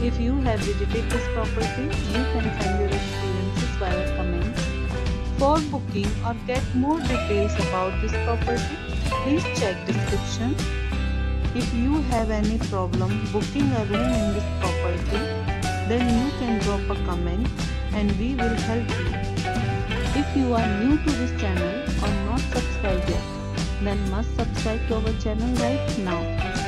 If you have visited this property, you can send your experiences via comments. For booking or get more details about this property, please check description. If you have any problem booking a room in this property, then you can drop a comment and we will help you. If you are new to this channel or not subscribed yet, then must subscribe to our channel right now